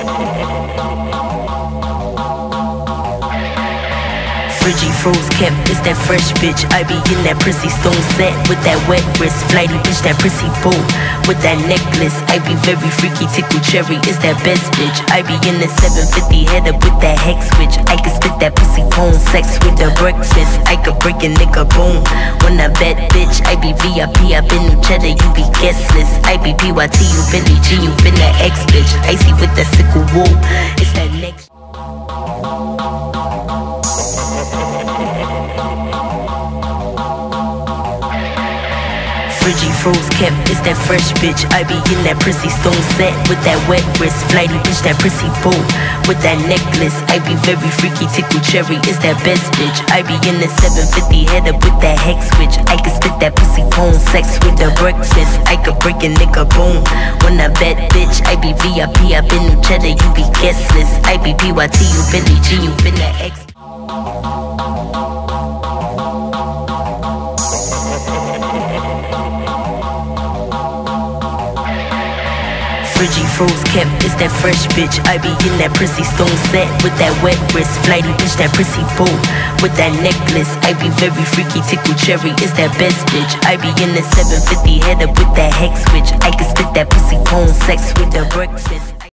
Thank you. Friggy froze kept, it's that fresh bitch. I be in that prissy stone set with that wet wrist. Flighty bitch, that prissy bow with that necklace. I be very freaky, tickle cherry, it's that best bitch. I be in the 750 head up with that hex switch. I can spit that pussy cone, sex with the breakfast. I could break a nigga bone. When I bet bitch, I be VIP, I been new cheddar, you be guestless. I be PYT, you Billy G, you been that ex bitch. Icy with that sickle wool, it's that next. Friggy froze kept, it's that fresh bitch. I be in that prissy stone set with that wet wrist. Flighty bitch, that prissy bow with that necklace. I be very freaky, tickle cherry, it's that best bitch. I be in the 750 head up with that hex switch. I can spit that pussy cone, sex with the breakfast. I could break a nigga bone. When I bet bitch, I be VIP, I been new cheddar, you be guestless. I be PYT, you Billy G, you been that ex. Friggy froze kept, it's that fresh bitch. I be in that prissy stone set with that wet wrist. Flighty bitch, that prissy bow with that necklace. I be very freaky, tickle cherry, it's that best bitch. I be in the 750 head up with that hex switch. I can spit that pussy cone, sex with the breakfast.